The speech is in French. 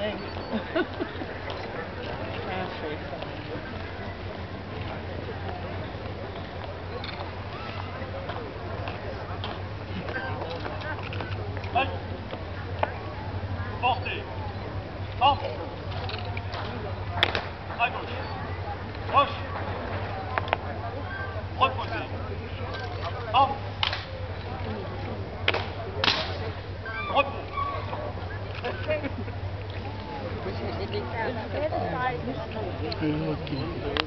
Thanks. Portez. Porte. À gauche. Hum, aqui.